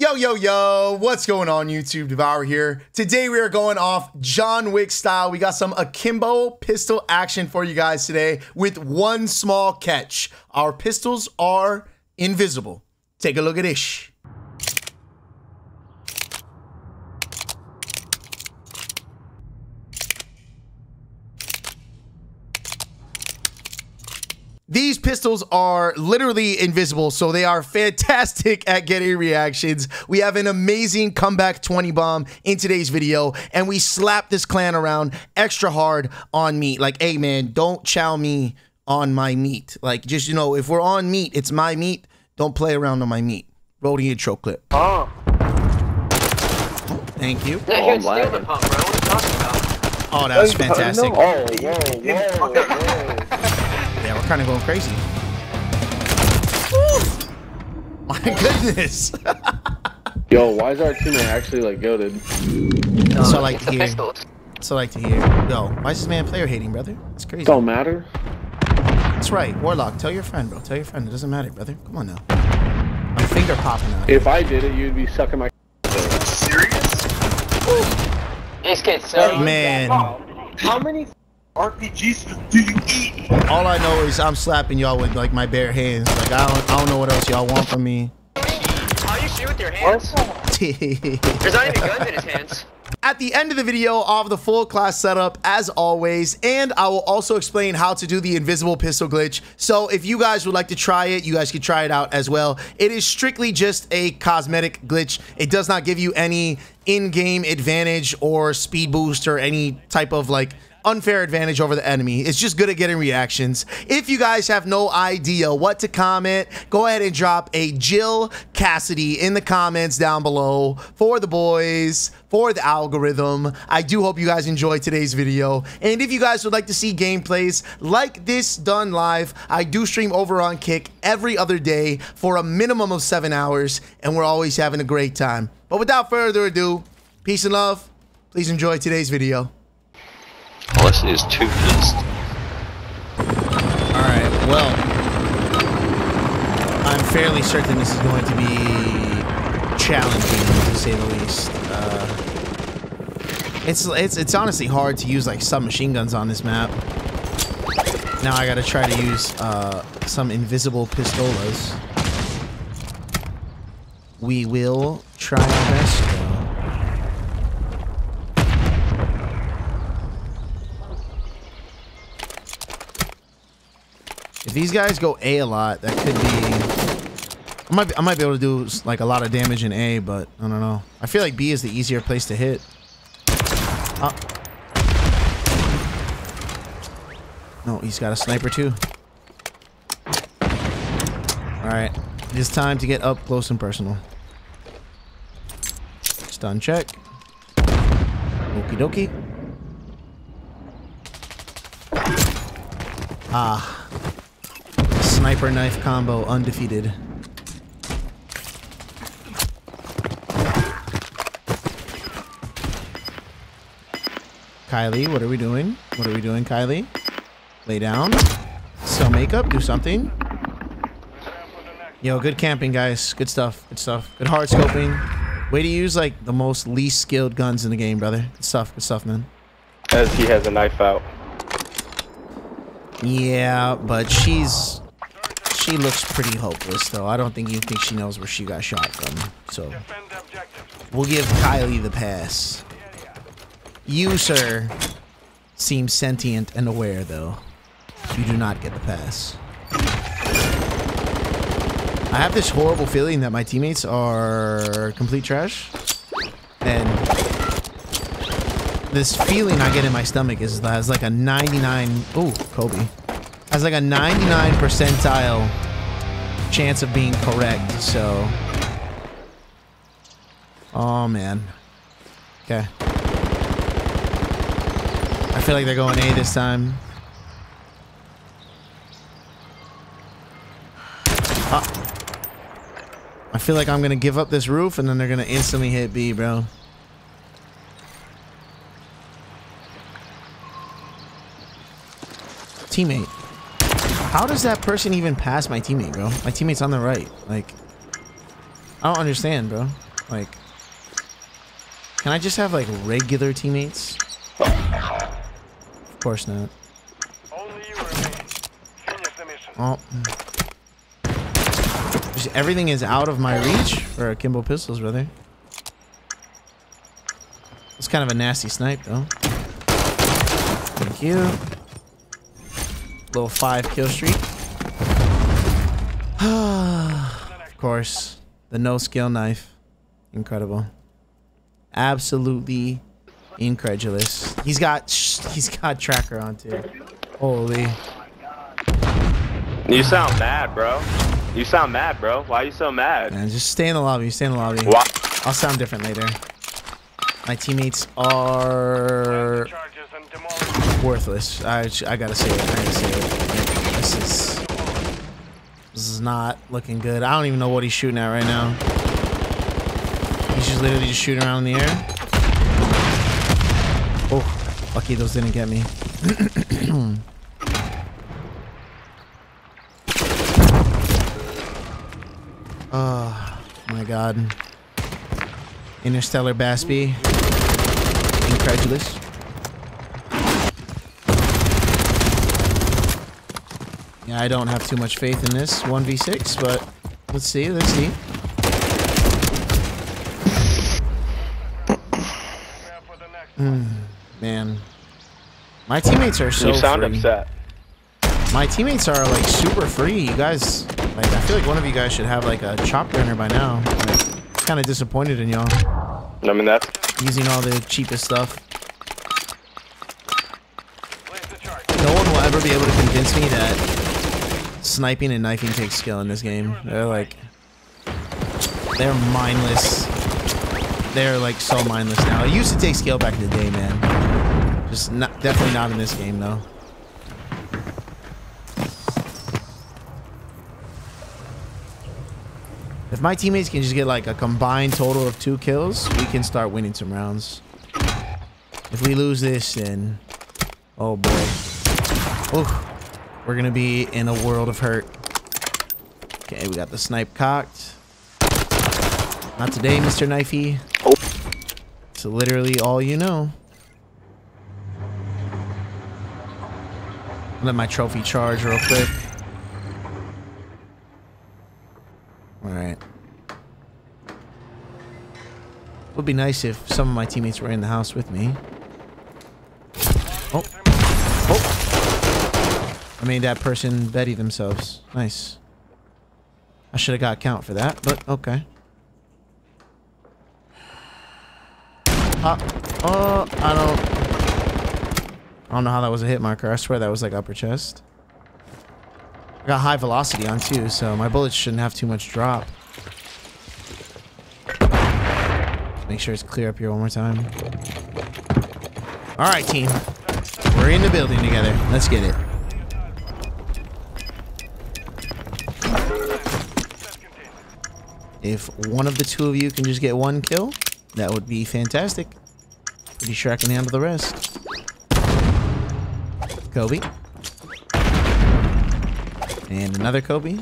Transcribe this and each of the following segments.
Yo, yo, yo, what's going on YouTube? Devour here. Today we are going off John Wick style. We got some akimbo pistol action for you guys today with one small catch. Our pistols are invisible. Take a look at this. These pistols are literally invisible, so they are fantastic at getting reactions. We have an amazing comeback 20 bomb in today's video, and we slap this clan around extra hard on meat. Like, hey man, don't chow me on my meat. Like, just you know, if we're on meat, it's my meat. Don't play around on my meat. Roll the intro clip. Oh. Thank you. Yeah, he would steal the pump, bro. What are you talking about? Oh, that was fantastic. Oh, whoa, whoa, whoa. Yeah, we're kind of going crazy. Woo! My goodness. Yo, why is our teammate actually like goaded? That's what I like to hear. So I like to hear. Yo, why is this man player hating, brother? It's crazy. Don't matter. That's right. Warlock, tell your friend, bro. Tell your friend. It doesn't matter, brother. Come on now. My finger popping out. If I did it, you'd be sucking my. These kids so Man, How many RPGs do you eat? all I know is I'm slapping y'all with like my bare hands. Like I don't, I don't know what else y'all want from me. How you shoot with your hands? There's not even guns in his hands. At the end of the video, I'll have the full class setup as always, and I will also explain how to do the invisible pistol glitch. So if you guys would like to try it, you guys can try it out as well. It is strictly just a cosmetic glitch. It does not give you any in-game advantage or speed boost or any type of like unfair advantage over the enemy. It's just good at getting reactions. If you guys have no idea what to comment, go ahead and drop a Jill Cassidy in the comments down below for the boys, for the algorithm. I do hope you guys enjoyed today's video. And if you guys would like to see gameplays like this done live, I do stream over on Kick every other day for a minimum of seven hours, and we're always having a great time. But without further ado, peace and love. Please enjoy today's video. It is two pissed. Alright, well, I'm fairly certain this is going to be challenging, to say the least. Uh, it's, it's, it's honestly hard to use like submachine guns on this map. Now I gotta try to use uh, some invisible pistolas. We will try our best, though. If these guys go A a lot, that could be. I might, I might be able to do like a lot of damage in A, but I don't know. I feel like B is the easier place to hit. Uh, no, he's got a sniper too. All right, it's time to get up close and personal. Stun check. Okie dokie. Ah. Sniper knife combo undefeated. Kylie, what are we doing? What are we doing, Kylie? Lay down. Sell makeup. Do something. Yo, good camping, guys. Good stuff. Good stuff. Good hard scoping. Way to use like the most least skilled guns in the game, brother. Good stuff. Good stuff, man. As he has a knife out. Yeah, but she's she looks pretty hopeless though. I don't think you think she knows where she got shot from. So we'll give Kylie the pass. You, sir, seem sentient and aware though. You do not get the pass. I have this horrible feeling that my teammates are complete trash. And this feeling I get in my stomach is has like a 99 Oh, Kobe has like a 99 percentile chance of being correct so. Oh man. Okay. I feel like they're going A this time. Ah. I feel like I'm gonna give up this roof and then they're gonna instantly hit B bro. Teammate. How does that person even pass my teammate, bro? My teammate's on the right. Like, I don't understand, bro. Like, can I just have like regular teammates? Of course not. Only you remain. Finish the mission. Oh. Just everything is out of my reach for Kimbo pistols, brother. It's kind of a nasty snipe, though. Thank you. Little five kill streak. of course, the no skill knife. Incredible. Absolutely incredulous. He's got he's got tracker on too. Holy. You sound mad, bro. You sound mad, bro. Why are you so mad? Man, just stay in the lobby. Stay in the lobby. Why? I'll sound different later. My teammates are Charges and demolish. Worthless. I, I gotta say it. I gotta say it. This is this is not looking good. I don't even know what he's shooting at right now. He's just literally just shooting around in the air. Oh, lucky those didn't get me. oh my god. Interstellar Baspy. Incredulous. Yeah, I don't have too much faith in this 1v6, but let's see, let's see. Prepare for the next Man. My teammates are so you sound free. upset. My teammates are like super free. You guys, like, I feel like one of you guys should have like a chopper gunner by now. Like, kind of disappointed in y'all I mean, that's using all the cheapest stuff. No one will ever be able to convince me that sniping and knifing takes skill in this game. They're like, they're mindless. They're like so mindless now. It used to take skill back in the day, man. Just not, definitely not in this game though. If my teammates can just get like a combined total of two kills, we can start winning some rounds. If we lose this, then oh boy. Oof. We're gonna be in a world of hurt. Okay, we got the snipe cocked. Not today, Mr. Knifey. It's literally all you know. Let my trophy charge real quick. Alright. Would be nice if some of my teammates were in the house with me. Oh. I made that person Betty themselves. Nice. I should have got count for that, but okay. Uh, oh, I don't... I don't know how that was a hit marker. I swear that was like upper chest. I got high velocity on too, so my bullets shouldn't have too much drop. Make sure it's clear up here one more time. Alright, team. We're in the building together. Let's get it. If one of the two of you can just get one kill, that would be fantastic. Pretty sure I can handle the rest. Kobe. And another Kobe.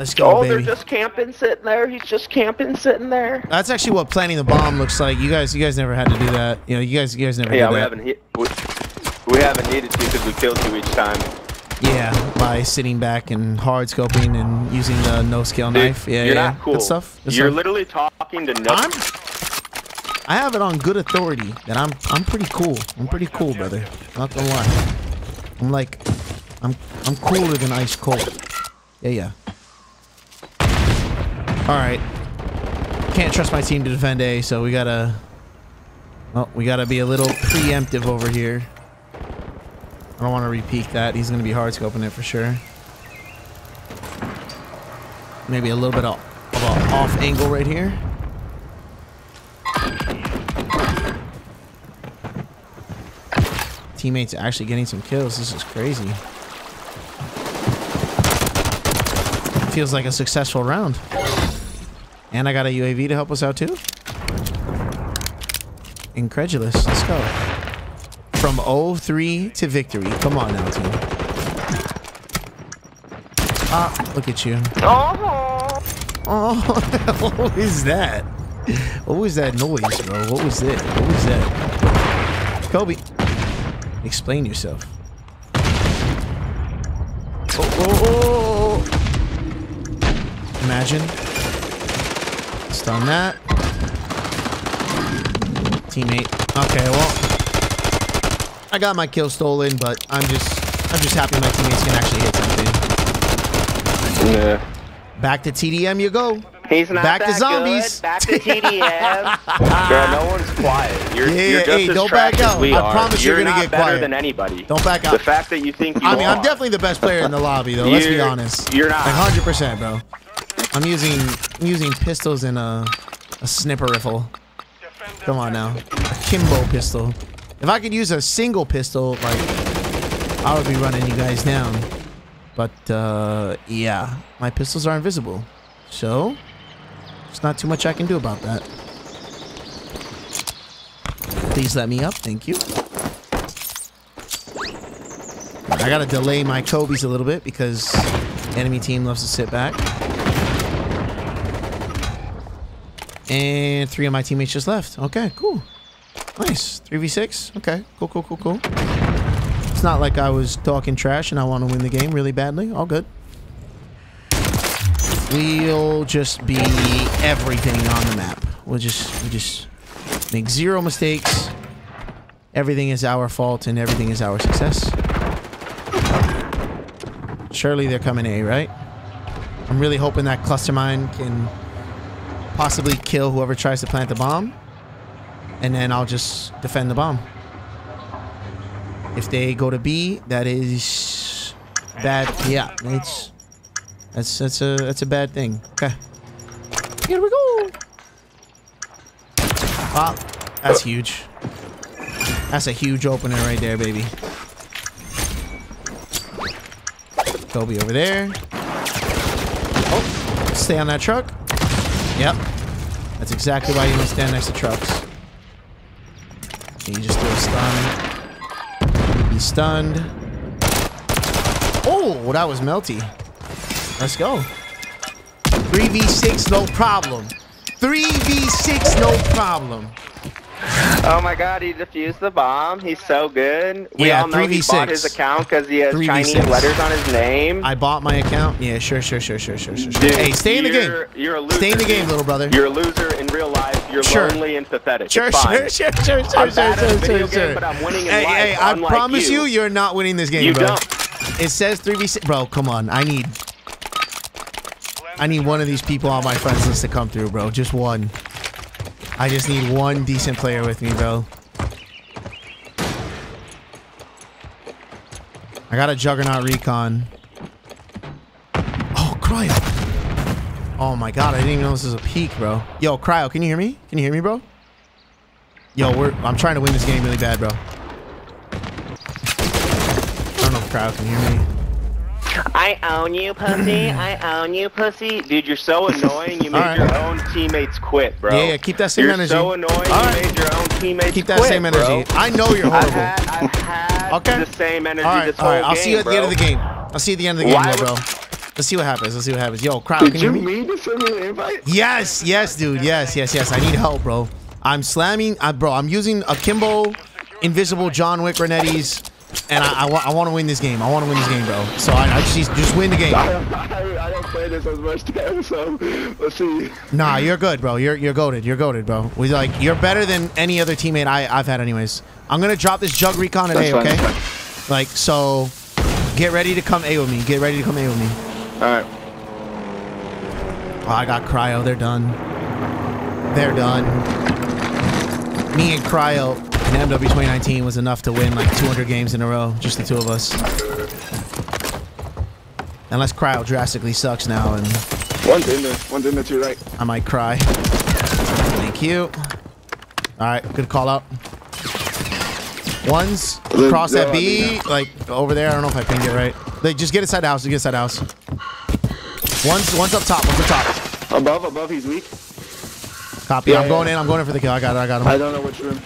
Let's go, oh, baby. they're just camping, sitting there. He's just camping, sitting there. That's actually what planting the bomb looks like. You guys, you guys never had to do that. You know, you guys, you guys never Yeah, did we that. haven't hit. We, we haven't needed to because we killed you each time. Yeah, by sitting back and hard scoping and using the no scale Dude, knife. Yeah, you're yeah. not cool. Good stuff. Good you're stuff. literally talking to no. I'm. I have it on good authority that I'm. I'm pretty cool. I'm pretty cool, brother. Not gonna lie. I'm like, I'm. I'm cooler than ice cold. Yeah, yeah. All right. Can't trust my team to defend A, so we gotta. Well, we gotta be a little preemptive over here. I don't want to repeat that. He's gonna be hard scoping it for sure. Maybe a little bit of, of a off angle right here. Teammates actually getting some kills. This is crazy. Feels like a successful round. And I got a UAV to help us out too. incredulous. Let's go. From 0-3 to victory. Come on now, team. Ah, look at you. Oh. Oh, what was that? What was that noise, bro? What was it? What was that? Kobe, explain yourself. Oh, oh, oh, oh. Imagine. Stun that. Teammate. Okay, well, I got my kill stolen, but I'm just, I'm just happy my teammates can actually hit something. Yeah. Back to TDM you go. He's not Back to zombies. Good. Back to TDM. Bro, no one's quiet. You're, Yeah, you're yeah, just hey, as don't trash back out. we I are. promise you're gonna not get better quiet. than anybody. Don't back out. The out. fact that you think you I mean, are. I'm definitely the best player in the lobby, though. Let's be honest. you're not. Like 100%, bro. I'm using I'm using pistols and a a sniper rifle. Come on now, a Kimbo pistol. If I could use a single pistol, like I would be running you guys down. But uh, yeah, my pistols are invisible, so there's not too much I can do about that. Please let me up, thank you. I gotta delay my Kobe's a little bit because enemy team loves to sit back. And three of my teammates just left. Okay, cool. Nice. 3v6. Okay, cool, cool, cool, cool. It's not like I was talking trash and I want to win the game really badly. All good. We'll just be everything on the map. We'll just, we just make zero mistakes. Everything is our fault and everything is our success. Surely they're coming A, right? I'm really hoping that cluster mine can possibly kill whoever tries to plant the bomb. And then I'll just defend the bomb. If they go to B, that is bad. Yeah, it's that's that's a that's a bad thing. Okay. Here we go. Ah, that's huge. That's a huge opener right there, baby. Kobe over there. Oh, stay on that truck. Yep. That's exactly why you don't stand next to trucks. You just do a stun? Be stunned. Oh, that was melty. Let's go. 3v6, no problem. 3v6, no problem. Oh my god, he defused the bomb. He's so good. We Yeah, all know he 3v6. bought his account because he has 3v6. Chinese letters on his name. I bought my account. Yeah, sure, sure, sure, sure, sure, sure. sure. Dude, hey, stay in the game. you're- a loser. Stay in the game, little brother. You're a loser in real life. You're Sure. lonely and pathetic. Sure, it's fine. sure, sure, sure, sure, I'm sure, sure, video sure, game, sure. but I'm winning in Hey, life, hey, I promise you. you. you're not winning this game, You bro. don't. It says 3v6. Bro, come on. I need I need one of these people on my friends list to come through, bro. Just one. I just need one decent player with me, bro. I got a Juggernaut Recon. Oh, Cryo. Oh my god, I didn't even know this was a peak, bro. Yo, Cryo, can you hear me? Can you hear me, bro? Yo, we're I'm trying to win this game really bad, bro. I don't know if Cryo can hear me. I own you, pussy. I own you, pussy. Dude, you're so annoying. You made Alright. your own teammates quit, bro. Yeah, yeah, keep that same energy. you're so annoying. Alright. You made your own teammates Keep that quit, same bro. energy. I know you're I've horrible. had, I've had Okay. the same energy All right, this all whole right. I'll game, see you at the end of the game. I'll see you at the end of the game, though, bro. Let's see what happens. Let's see what happens. Yo, Cryo, can you hear me? mean to send me an invite? Yes, yes, dude. Yes, yes, yes. I need help, bro. I'm slamming, I, bro. I'm using akimbo, Invisible, John Wick, Renetti's, and I, I, wa- I want to win this game. I want to win this game, bro. So I, I just just win the game. I don't, I don't play this as much time, so let's see. Nah, you're good, bro. You're you're goaded. You're goaded, bro. We like you're better than any other teammate I I've had, anyways. I'm gonna drop this Jug Recon today, okay? Like so, get ready to come A with me. Get ready to come A with me. Alright. Oh, I got Cryo. They're done. They're done. Me and Cryo in MW 2019 was enough to win like 200 games in a row. Just the two of us. Unless Cryo drastically sucks now and One's in there. One's in there too, right? I might cry. Thank you. All right, good call out. One's across that B, like over there. I don't know if I pinged it right. Like, just get inside the house. Just get inside the house. One's one's up top. One's up top. Above, above, he's weak. Copy. Yeah, I'm going yeah. in. I'm going in for the kill. I got it. I got him. I don't know which room.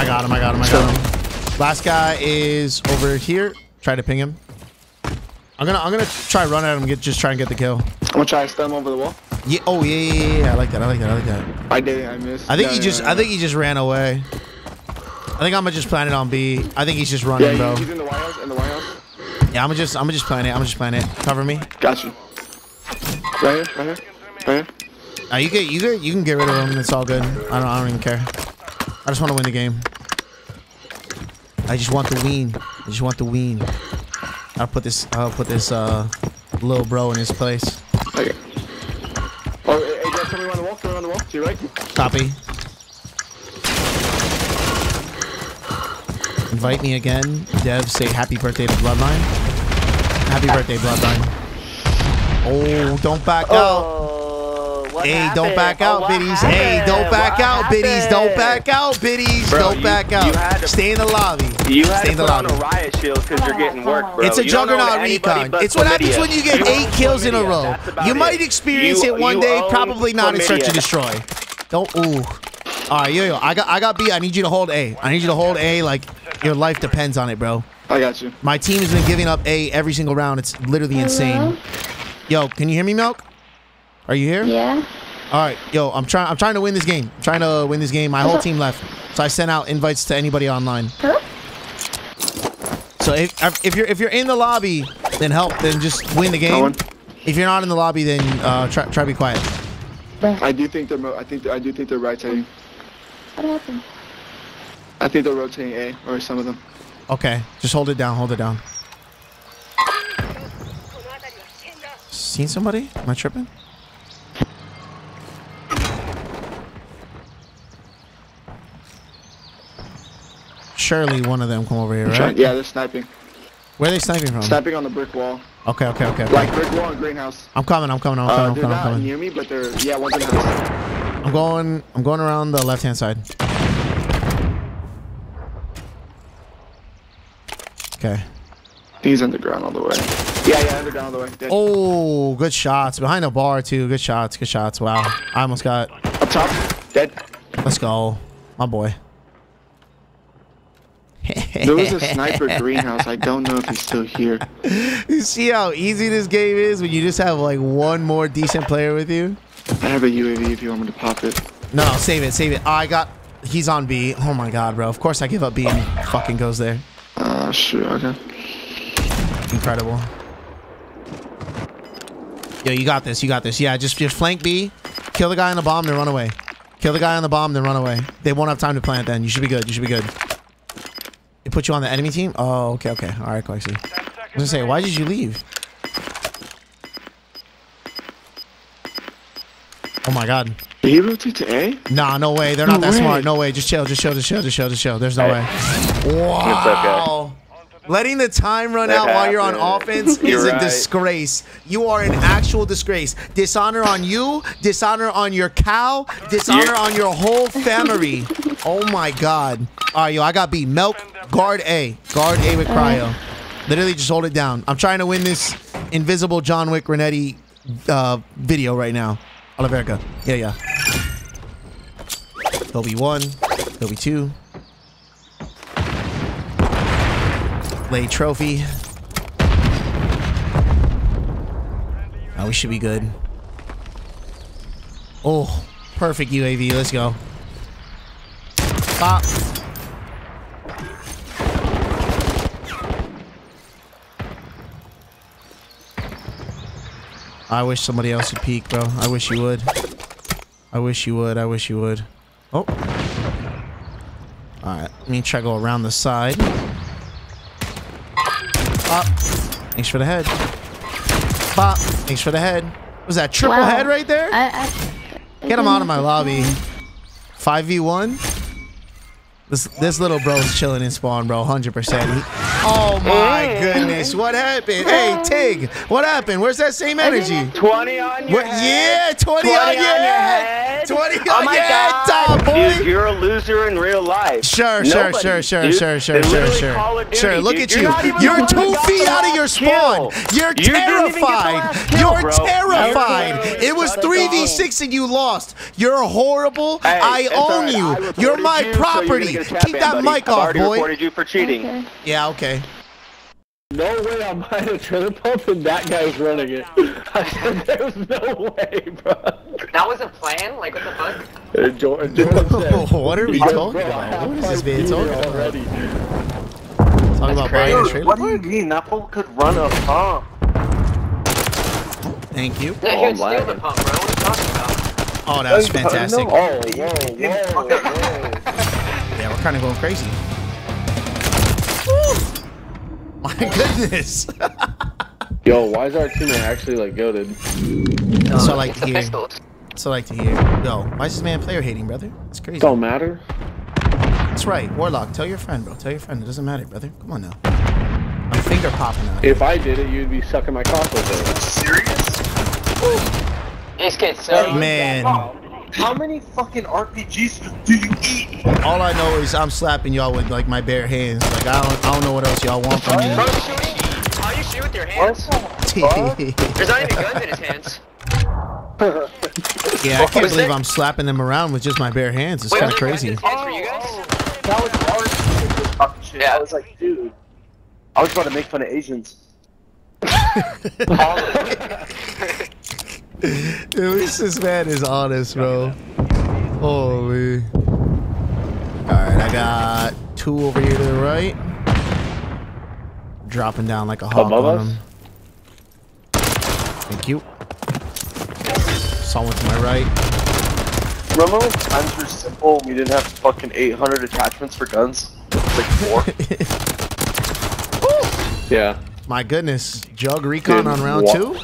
I got him. I got him. I got him. Last guy is over here. Try to ping him. I'm gonna I'm gonna try run at him. Get just try and get the kill. I'm gonna try to stem over the wall. Yeah. Oh yeah, yeah, yeah, yeah. I like that. I like that. I like that. I did. I missed. I think Yeah, he yeah, just yeah. I think he just ran away. I think I'm gonna just plan it on B. I think he's just running, Yeah, bro. he's in the White House. In the White House. Yeah, I'm gonna just I'm gonna just plan it. I'm gonna just plan it. Cover me. Got you. Right here. Right here. Right here. Uh, you get you get you can get rid of him. It's all good. I don't I don't even care. I just want to win the game. I just want the win. I just want the win. I'll put this I'll put this uh little bro in his place. Okay. Oh, hey, Jeff, coming around the wall. Coming around the wall. To your right. Copy. Invite me again. Dev, say happy birthday to Bloodline. Happy birthday, Bloodline. Oh, don't back out. Oh, what Hey, happened? don't back Oh, out, what biddies. Hey, don't back What out, biddies. Don't back out, biddies. Bro, don't you- back out. to- Stay in the lobby. You had Stay to in the put on lobby. a riot shield because you're getting work, bro. It's a You juggernaut recon. but It's what happens when you get You eight own kills in a row. You it. might experience You- it one day, probably not in search and destroy. Don't ooh. All right, yo yo, I got I got B. I need you to hold A. I need you to hold A like your life depends on it, bro. I got you. My team has been giving up A every single round. It's literally insane. Yo, can you hear me, Milk? Are you here? Yeah. All right, yo, I'm trying. I'm trying to win this game. I'm trying to win this game. My whole team left, so I sent out invites to anybody online. Huh? So if if you're if you're in the lobby, then help. Then just win the game. If you're not in the lobby, then uh, try try to be quiet. I do think they're. mo- I think. I do think they're rotating. What happened? I think they're rotating A or some of them. Okay, just hold it down. Hold it down. Seen somebody? Am I tripping? Surely one of them come over here, right? Yeah, they're sniping. Where are they sniping from? Sniping on the brick wall. Okay, okay, okay. okay. Like brick wall and greenhouse. I'm coming. I'm coming. I'm Uh, coming. I'm coming. they're not coming. near me, but they're yeah, one's in the house. I'm going. I'm going around the left hand side. Okay. He's underground all the way. Yeah, yeah, underground all the way. Dead. Oh, good shots behind the bar too. Good shots. Good shots. Wow. I almost got. Up top, dead. Let's go, my boy. There was a sniper greenhouse. I don't know if he's still here. You see how easy this game is when you just have like one more decent player with you? I have a UAV if you want me to pop it. No, save it, save it. I got. He's on B. Oh my god, bro. Of course I give up B and he fucking goes there. Uh, sure, okay. Incredible. Yo, you got this. You got this. Yeah, just just flank B, kill the guy on the bomb, then run away. Kill the guy on the bomb, then run away. They won't have time to plant. Then you should be good. You should be good. They put you on the enemy team. Oh, okay, okay. All right, Quixie. I was gonna say, why did you leave? Oh my god. Did he rotate to A? Nah, no way. They're not No that way. smart. No way. Just chill. Just chill. Just chill. Just chill. Just chill. There's no way. Wow. Letting the time run That out while you're on offense is You're a right. disgrace. You are an actual disgrace. Dishonor on you, dishonor on your cow, dishonor You're- on your whole family. Oh my god. All right, yo, I got beat. Milk, guard A. Guard A with cryo. Literally just hold it down. I'm trying to win this invisible John Wick Renetti uh, video right now. Oliverca. Yeah, yeah. He'll be one. He'll be two. Lay trophy. Oh, we should be good. Oh, perfect UAV. Let's go. Pop. I wish somebody else would peek, bro. I wish you would. I wish you would. I wish you would. Oh. Alright, let me try to go around the side. Thanks for the head. Pop. Thanks for the head. Was that triple Wow. head right there? I, I, Get him out of my lobby. 5v1. This this little bro's chilling in spawn, bro. 100%. He- oh my goodness. What happened? Hey, Tig. What happened? Where's that same energy? 20 on your What? head. Yeah, 20, 20 on on your your head. Head. head? 20 oh on my your head, God. Tom, boy. Dude, you're a loser in real life. Sure, sure, Nobody, sure, sure, dude. sure, sure, They sure, literally sure. Duty, Sure, look dude. at You're you. not even You're two feet out of your spawn. kill. You're You didn't even get the terrified. last kill, You're bro. terrified. Literally It was shut it down. 3v6 and you lost. You're horrible. Hey, I own alright. I you. reported You're my you, so you're property. get Keep that buddy. mic off, already boy. reported you for cheating. Okay. Yeah, okay. No way I'm behind a trailer pump and that guy's running it. I said there's no way, bro. That was a plan? Like, what the fuck? Uh, Jordan, Jordan said, what are we talking about? What is this man talking about? already. Talking about buying a Dude, trailer what do you mean? That fool could run a pump. Thank you. Yeah, Oh, he would steal wow. the pump, bro. What are you talking about? Oh, that was fantastic. Oh, whoa, whoa, whoa. Yeah, we're kind of going crazy. Woo! My goodness. Yo, why is our teammate actually like goaded? That's what I uh, like to hear. pistols. That's what I like to hear. Yo, why is this man player hating, brother? That's crazy. Don't matter. That's right. Warlock, tell your friend, bro. Tell your friend. It doesn't matter, brother. Come on now. I'm finger popping out. If I did it, you'd be sucking my cock with it. Serious? These kids so Man, How many fucking RPGs do you eat? all I know is I'm slapping y'all with like my bare hands. Like I don't, I don't know what else y'all want from Bro, me. you shooting? How you shoot with your hands? the? There's not even guns in his hands. yeah, I can't believe it- I'm slapping them around with just my bare hands. It's kind of there guns in crazy. his hands for you guys? That was RPG fucking shit. Yeah. I was like, dude. I was about to make fun of Asians. All of them. At least this man is honest, bro. Holy. Alright, I got two over here to the right. Dropping down like a hawk Above on us? them. Thank you. Someone to my right. Remember when times were simple and we didn't have fucking 800 attachments for guns? Like four. Yeah. My goodness. Jug recon Dude, on round wha- two?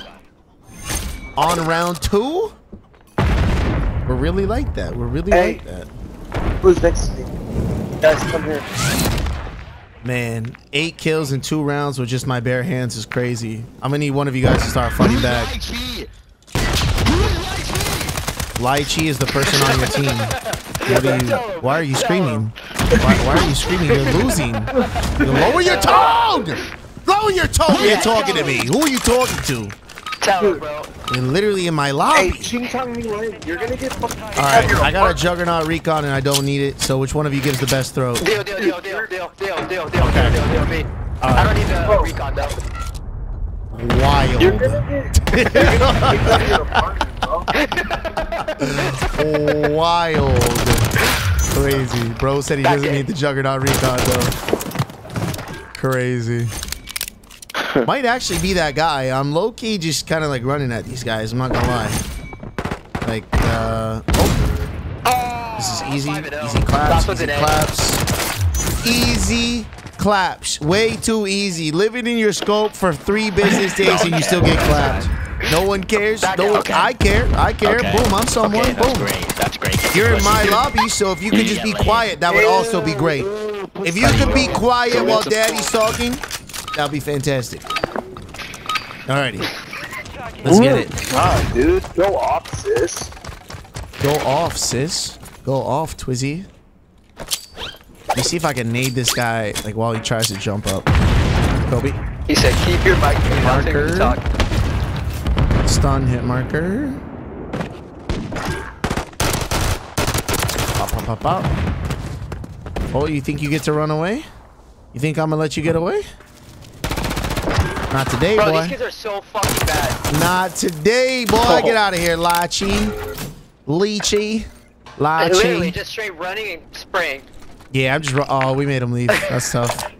On round two? We're really like that. We're really Hey. like that. Who's next to me? Guys, come here. Man, eight kills in two rounds with just my bare hands is crazy. I'm gonna need one of you guys to start fighting back. Lychee is the person on your team. What are you? Why are you screaming? Why, why are you screaming? You're losing. You Lower your tone. Lower your tone. You're talking to me. Who are you talking to? Tell him, bro. You're literally in my Hey, lobby. Ching Chong Me Lane, you're gonna get fucking. All right, I got a Juggernaut recon and I don't need it. So which one of you gives the best throw? Deal, deal, deal, deal, deal, deal, deal, deal, Okay. deal, deal, deal, me. I don't need the recon though. Wild. You're gonna get. You're gonna get out of your apartment, bro. Wild. Crazy. Bro said he doesn't need the Juggernaut recon though. Crazy. Might actually be that guy. I'm low key just kind of like running at these guys. I'm not gonna lie. Like, uh, oh, this is easy. five and oh. Easy claps. That's Easy claps. Easy claps. Way too easy. Living in your scope for three business days and you still get clapped. No one cares. Back No one. Okay. I care. I care. Okay. Boom. I'm someone. Okay, that's Boom. great. That's great. You're in my lobby, so if you could just be quiet, that would also be great. If you could be quiet while daddy's talking, that'd be fantastic. Alrighty. Let's get it. God, dude, go off, sis. Go off, sis. Go off, Twizzy. Let me see if I can nade this guy like while he tries to jump up. Kobe. He said, keep your mic to nothing when you Marker. talk. Stun hit marker. Pop, pop, pop, pop. Oh, you think you get to run away? You think I'm gonna let you get away? Not today, Bro, boy. these kids are so fucking bad. Not today, boy. Get out of here, Lachi. Lychee. Like, literally, just straight running and spraying. Yeah, I'm just. ru- Oh, we made him leave. That's tough.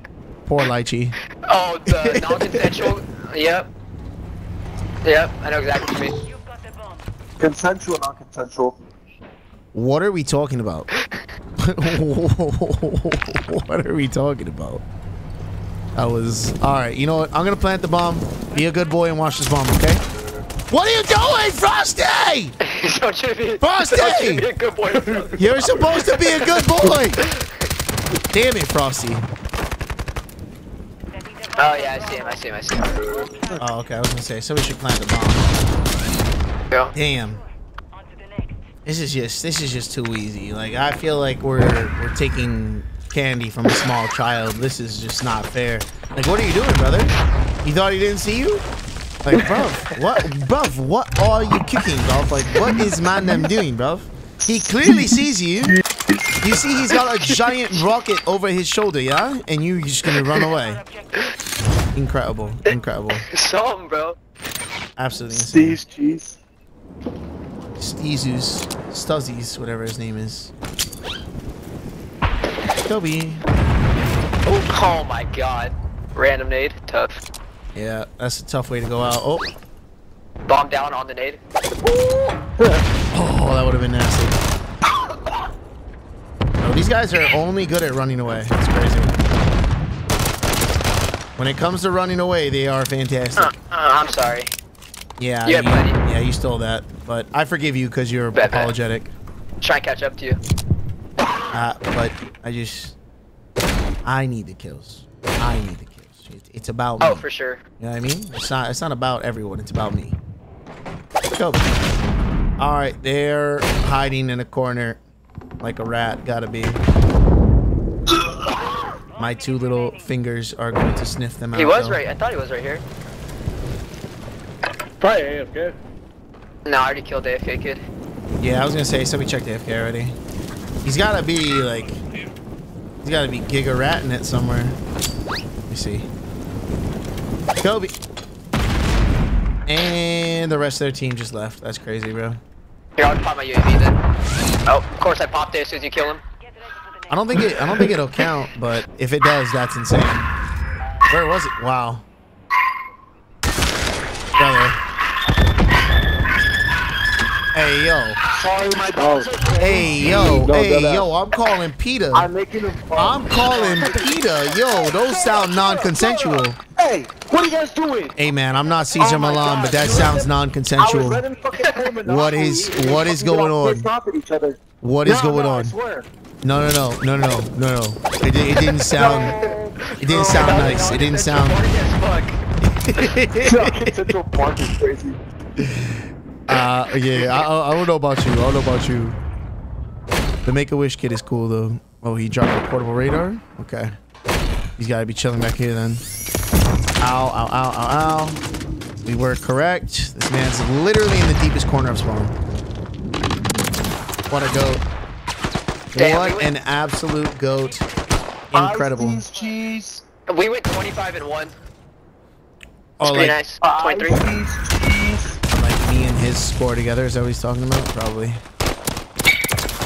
Poor Lychee. Oh, the non-consensual. Yep. Yep, I know exactly what you mean. Consensual, non-consensual. What are we talking about? what are we talking about? That was all right. You know what? I'm gonna plant the bomb. Be a good boy and watch this bomb, okay? What are you doing, Frosty? Don't you be, Frosty! don't you be a good boy. You're supposed to be a good boy. Damn it, Frosty. Oh yeah, I see him. I see him. I see him. Oh, okay. I was gonna say somebody should plant the bomb. Go. Damn. This is just this is just too easy. Like I feel like we're we're taking candy from a small child. This is just not fair. Like what are you doing, brother? You thought he didn't see you? Like, bruv, what, bruv, what are you kicking, bruv? Like, what is man them doing, bruv? He clearly sees you. You see, he's got a giant rocket over his shoulder, yeah, and you're just gonna run away. Incredible, incredible, Saw him, bro. absolutely insane. These cheese. Steezus, Stuzzies, whatever his name is. Toby. Oh my god. Random nade. Tough. Yeah, that's a tough way to go out. Oh, Bomb down on the nade. oh, that would have been nasty. Oh, these guys are only good at running away. It's crazy. When it comes to running away, they are fantastic. Uh, uh, I'm sorry. Yeah, Yeah, you, buddy. yeah, you stole that, but I forgive you because you're Bet, bet. apologetic. Try and catch up to you. Uh, but I just, I need the kills. I need the kills. It, it's about me. Oh, for sure. You know what I mean? It's not. It's not about everyone. It's about me. Go. All right, they're hiding in a corner, like a rat. Gotta be. My two little fingers are going to sniff them out. He was though. right. I thought he was right here. Probably AFK. No, I already killed the AFK kid. Yeah, I was gonna say somebody checked AFK already. He's gotta be like, he's gotta be giga ratting it somewhere. Let me see. Kobe. And the rest of their team just left. That's crazy, bro. Here, I'll pop my UAV then. Oh, of course I popped it as soon as you kill him. I don't think it. I don't think it'll count, but if it does, that's insane. Where was it? Wow. Hey yo. Sorry, my Oh, Hey yo. No, hey no, no. yo. I'm calling Peter. I'm making him. I'm calling Peter. Yo, those sound non-consensual. Hey, what are you guys doing? Hey man, I'm not Cesar Oh my Millan, but that you sounds non-consensual. was letting fucking play Monopoly, What is- and they what is going all on? pissed off at each other. What is going on? No, no, no, no, no, no, no. It, di- it didn't sound. It didn't sound nice. It didn't sound. Central Park is crazy. Uh, yeah, I, I I don't know about you. I don't know about you. The Make a Wish kid is cool though. Oh, he dropped a portable radar. Okay, he's got to be chilling back here then. Ow, ow, ow, ow, ow. We were correct. This man's literally in the deepest corner of spawn. What a goat! Damn, what we an absolute goat! Incredible. Ice cheese. We went 25 and 1. Oh, Pretty like, nice. 23. His score together. Is that what he's talking about? Probably.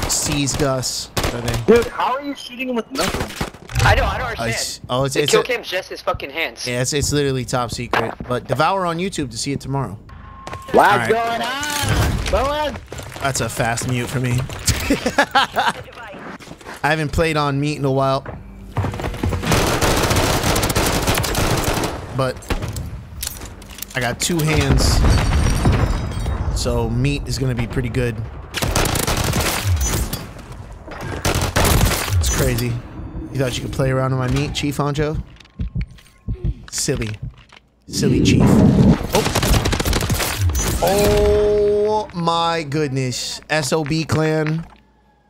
Sees Gus. Are they? Dude, how are you shooting him with nothing? I know, I don't I understand. s- oh, it's the it's kill cam's just his fucking hands. Yeah, it's, it's literally top secret. But devour on YouTube to see it tomorrow. what's Alright. going on? Bowen? That's a fast mute for me. I haven't played on meat in a while. But I got two hands. So meat is gonna be pretty good. It's crazy. You thought you could play around with my meat, Chief Honcho? Silly. Silly Chief. Oh. Oh my goodness. SOB clan.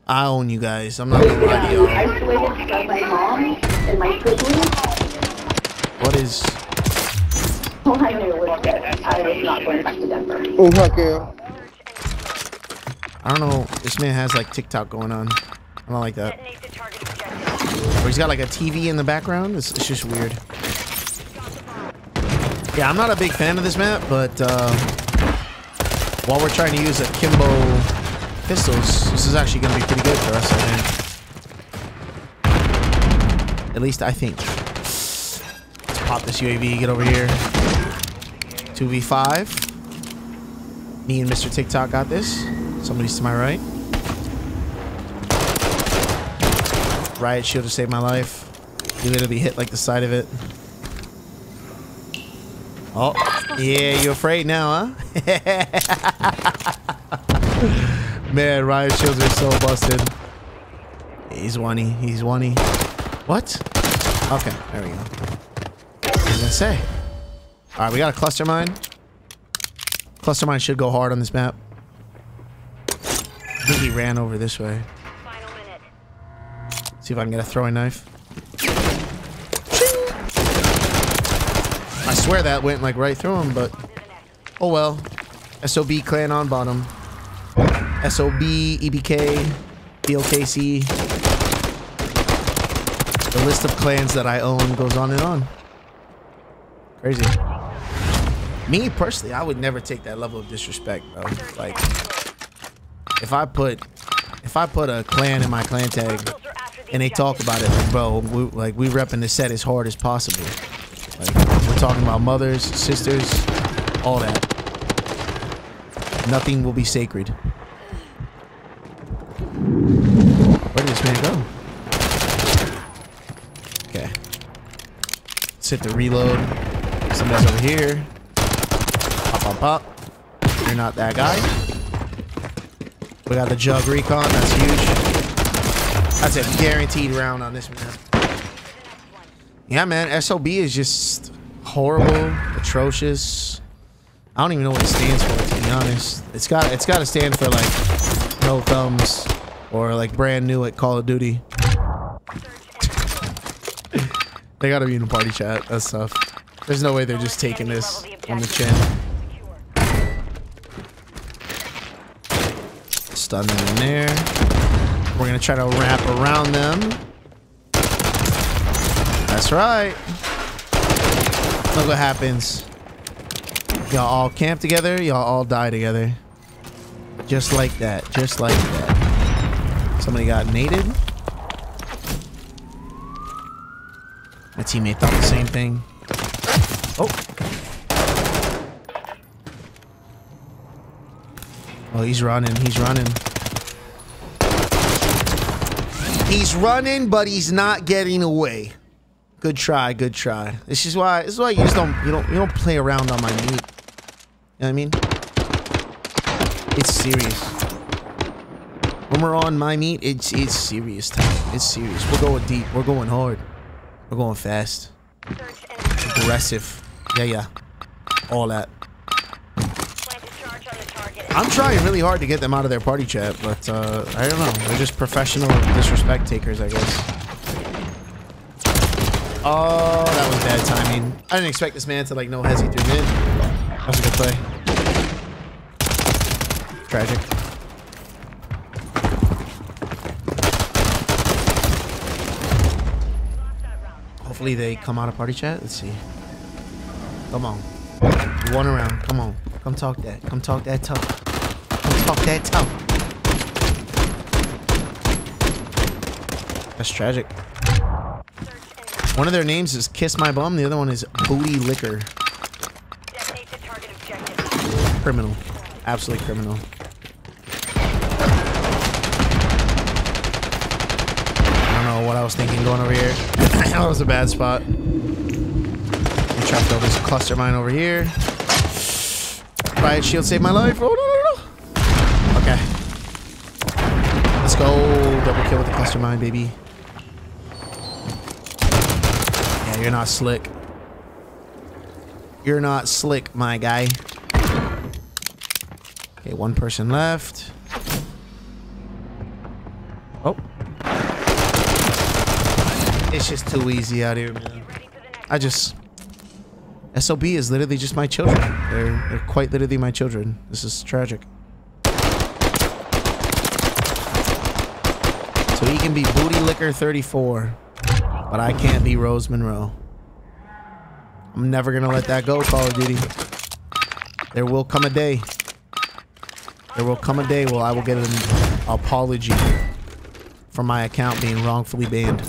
I own you guys. I'm not gonna lie to y'all. My mom and my siblings. What is I knew it was good. I was not going back to Denver. Oh, heck yeah. I don't know. This man has like TikTok going on. I don't like that. Or he's got like a TV in the background. It's, it's just weird. Yeah, I'm not a big fan of this map, but uh, while we're trying to use akimbo pistols, this is actually going to be pretty good for us, I think. At least I think. Pop this UAV, get over here. 2v5. Me and Mr. TikTok got this. Somebody's to my right. Riot shield to save my life. He literally hit like the side of it. Oh, yeah, you afraid now, huh? Man, riot shields are so busted. He's one He's one What? Okay, there we go. I gonna say? All right, we got a cluster mine. Cluster mine should go hard on this map. think he ran over this way. See if I can get a throwing knife. I swear that went like right through him, but oh well. SOB clan on bottom. SOB, EBK, BLKC. The list of clans that I own goes on and on. Crazy. Me personally, I would never take that level of disrespect, bro. Like, if I put, if I put a clan in my clan tag, and they talk about it, like, bro, we, like we repping the set as hard as possible. Like, we're talking about mothers, sisters, all that. Nothing will be sacred. Where did this man go? Okay. Let's hit the reload. Somebody's over here. Pop, pop, pop. You're not that guy. We got the jug recon. That's huge. That's a guaranteed round on this man. Yeah, man. SOB is just horrible, atrocious. I don't even know what it stands for, to be honest. It's got it's got to stand for like no thumbs or like brand new at Call of Duty. they gotta be in the party chat. That's tough. There's no way they're just taking this on the chin. Stun them in there. We're gonna try to wrap around them. That's right. Look what happens. Y'all all camp together, y'all all die together. Just like that. Just like that. Somebody got nated. My teammate thought the same thing. Oh. Oh, he's running. He's running. He's running, but he's not getting away. Good try, good try. This is why this is why you just don't you don't you don't play around on my meat. You know what I mean? It's serious. When we're on my meat, it's it's serious time. It's serious. We're going deep. We're going hard. We're going fast. Aggressive. Yeah, yeah. All that. I'm trying really hard to get them out of their party chat, but uh, I don't know. They're just professional disrespect takers, I guess. Oh, that was bad timing. I didn't expect this man to like no hesi through mid. That was a good play. Tragic. Hopefully they come out of party chat. Let's see. Come on. One around. Come on. Come talk that. Come talk that talk. Come talk that talk. That's tragic. One of their names is Kiss My Bum. The other one is Booty Liquor. Criminal. Absolutely criminal. I don't know what I was thinking going over here. that was a bad spot. I trapped over this cluster mine over here. Riot shield saved my life. Oh, no, no, no. Okay. Let's go. Double kill with the cluster mine, baby. Yeah, you're not slick. You're not slick, my guy. Okay, one person left. Oh. It's just too easy out here, man. I just... SOB is literally just my children. They're, they're quite literally my children. This is tragic. So he can be Booty Liquor 34, but I can't be Rose Monroe. I'm never gonna let that go, Call of Duty. There will come a day. There will come a day where I will get an apology for my account being wrongfully banned.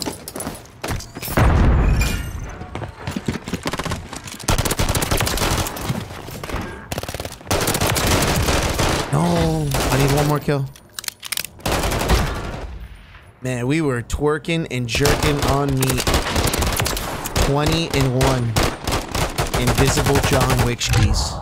No, I need one more kill. Man, we were twerking and jerking on me. 20 and 1. Invisible John Wick keys.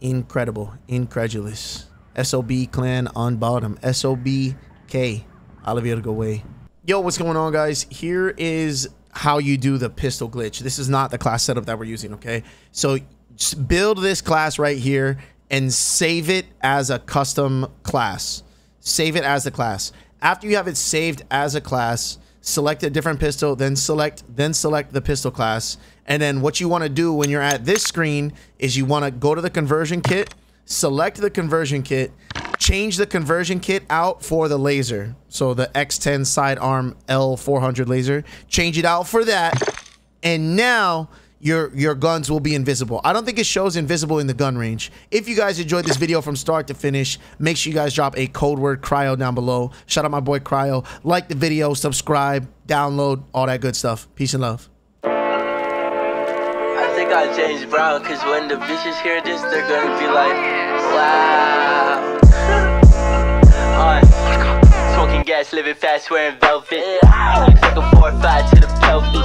Incredible. Incredulous. SOB clan on bottom. SOBK. Olivier go away. Yo, what's going on, guys? Here is how you do the pistol glitch. This is not the class setup that we're using, okay? So build this class right here and save it as a custom class. Save it as the class. After you have it saved as a class, select a different pistol, then select then select the pistol class. And then what you want to do when you're at this screen is you want to go to the conversion kit, select the conversion kit, change the conversion kit out for the laser. So the X10 sidearm L400 laser, change it out for that. And now your your guns will be invisible. I don't think it shows invisible in the gun range. If you guys enjoyed this video from start to finish, make sure you guys drop a code word cryo down below. Shout out my boy Cryo. Like the video, subscribe, download, all that good stuff. Peace and love. I think I changed brown, cause when the bitches hear this, they're gonna be like, wow. Smoking gas, living fast, wearing velvet. Looks Like a 4 5 to the pelvis.